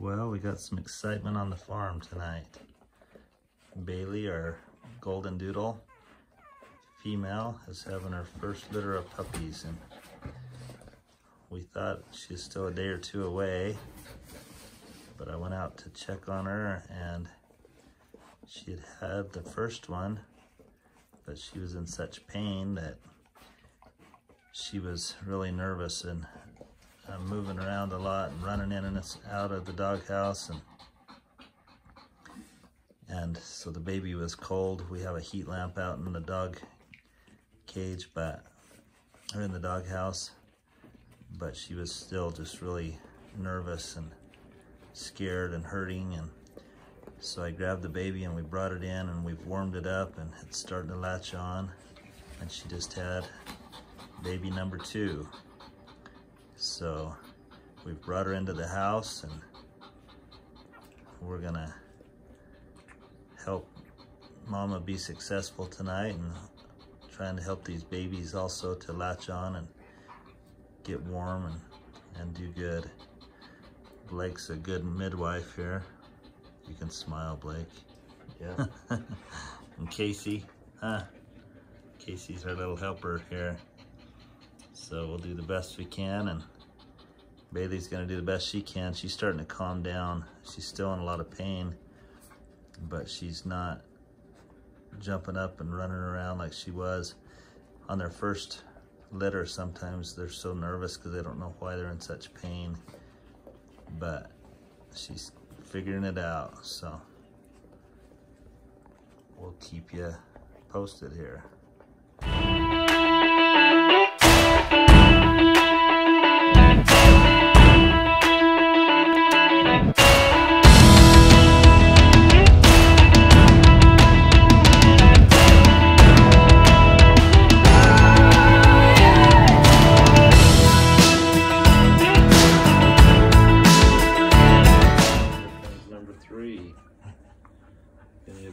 Well, we got some excitement on the farm tonight. Bailey, our golden doodle, female, is having her first litter of puppies and we thought she's still a day or two away, but I went out to check on her and she had had the first one, but she was in such pain that she was really nervous and uh, moving around a lot and running in and out of the doghouse and and so the baby was cold. We have a heat lamp out in the dog cage, but or in the doghouse, but she was still just really nervous and scared and hurting and so I grabbed the baby and we brought it in and we've warmed it up and it's starting to latch on and she just had baby number two. So we've brought her into the house and we're gonna help mama be successful tonight and trying to help these babies also to latch on and get warm and, and do good. Blake's a good midwife here. You can smile, Blake. Yeah. and Casey, huh? Casey's our little helper here. So we'll do the best we can and Bailey's gonna do the best she can. She's starting to calm down. She's still in a lot of pain, but she's not jumping up and running around like she was. On their first litter, sometimes they're so nervous because they don't know why they're in such pain, but she's figuring it out, so we'll keep you posted here.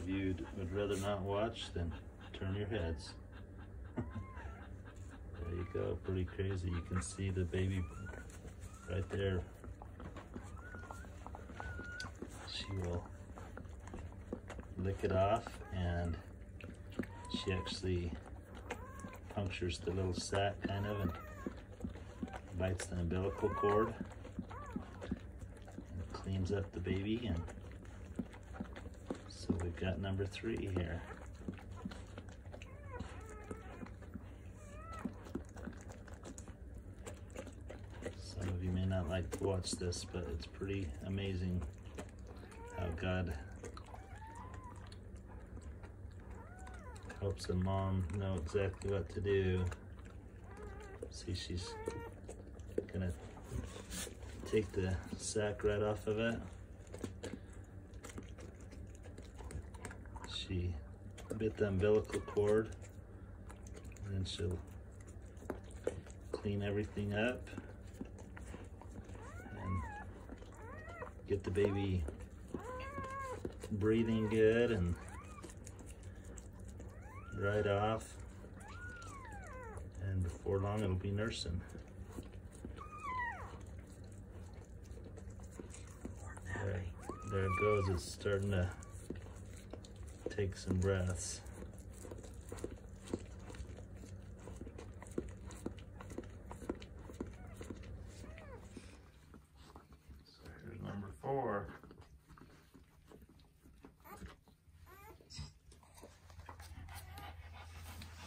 You would rather not watch, then turn your heads. there you go, pretty crazy. You can see the baby right there. She will lick it off and she actually punctures the little sac kind of and bites the umbilical cord and cleans up the baby and so we've got number three here. Some of you may not like to watch this, but it's pretty amazing how God helps a mom know exactly what to do. See, she's gonna take the sack right off of it. She bit the umbilical cord and then she'll clean everything up and get the baby breathing good and right off. And before long it'll be nursing. There, there it goes, it's starting to take some breaths. So here's number four.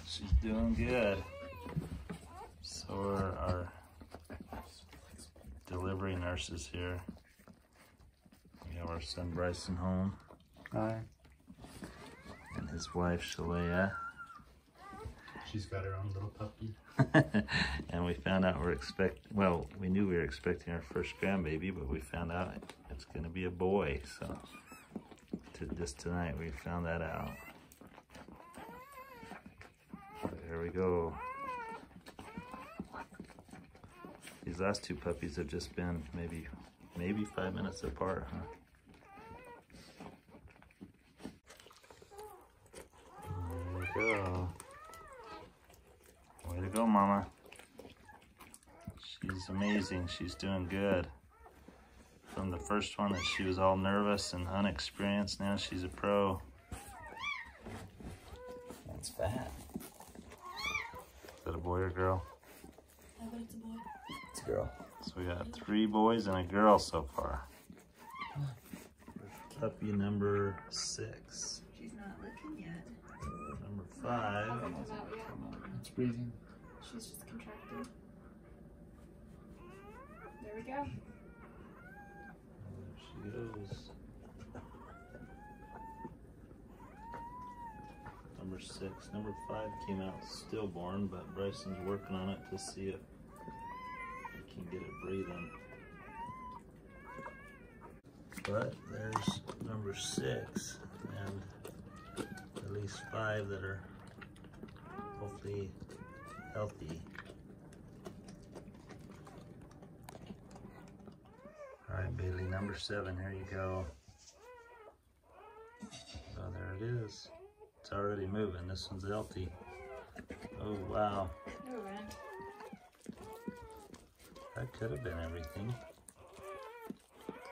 She's doing good. So are our delivery nurses here. We have our son Bryson home Hi. His wife Shalea. She's got her own little puppy. and we found out we're expect well, we knew we were expecting our first grandbaby, but we found out it's gonna be a boy. So to, just tonight we found that out. There we go. These last two puppies have just been maybe maybe five minutes apart, huh? There you go. Way to go, Mama. She's amazing. She's doing good. from the first one that she was all nervous and unexperienced. Now she's a pro. That's fat. Is that a boy or girl? I bet it's a boy. It's a girl. So we got three boys and a girl so far. Puppy number six. She's not looking yet. Number five. Come out. It's breathing. She's just contracted. There we go. There she goes. Number six. Number five came out stillborn, but Bryson's working on it to see if he can get it breathing. But there's number six, and at least five that are hopefully healthy. All right, Bailey, number seven, here you go. Oh, there it is. It's already moving. This one's healthy. Oh, wow. That could have been everything.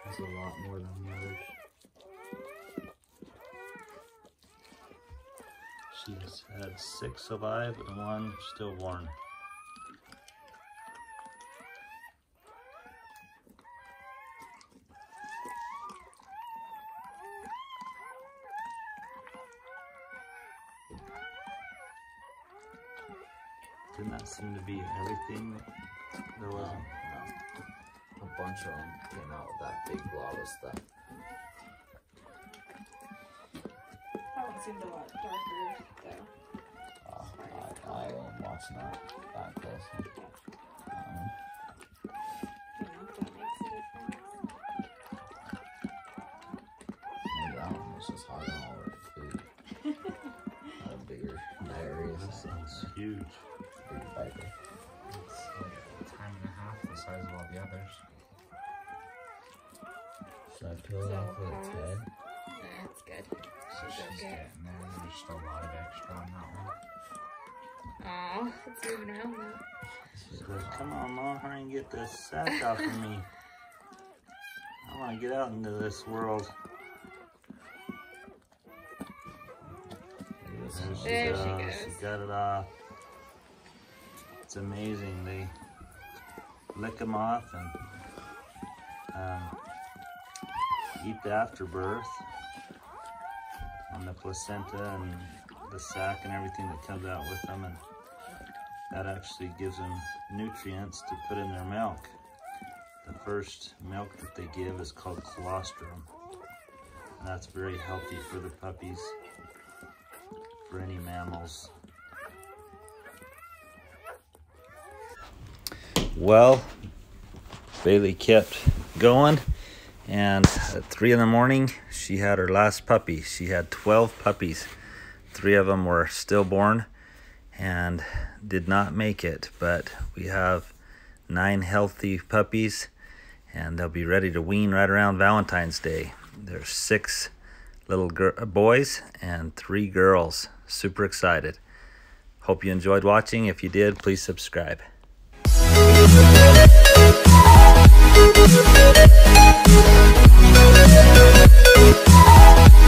That's a lot more than the others. She's had six alive and one stillborn. Didn't that seem to be everything? There was No, A bunch of them came out with that big blob of stuff. That one seemed a lot darker, though. I, I am watching that that closely. Um, You know, if that makes a difference. maybe that one was just hard on all her food. Had a bigger diarrhea. This one's huge. Bigger diaper. It's like a time and a half the size of all the others. Should I peel So, it off with its head? Nah, it's good. So She's she's okay. getting there. There's just a lot of extra on that one. Aw, it's moving around now. Goes, come on, Mom, hurry and get this sack off of me. I want to get out into this world. There she There goes. she She got it off. It's amazing. They lick them off and um, eat the afterbirth on the placenta and the sac and everything that comes out with them. And that actually gives them nutrients to put in their milk. The first milk that they give is called colostrum. And that's very healthy for the puppies for any mammals. Well, Bailey kept going, and at three in the morning, she had her last puppy. She had 12 puppies three of them were stillborn and did not make it, but we have nine healthy puppies and they'll be ready to wean right around Valentine's Day. There's six little uh, boys and three girls. Super excited. Hope you enjoyed watching. If you did, please subscribe.